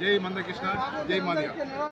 जय मंद कृष्ण जय माध्यम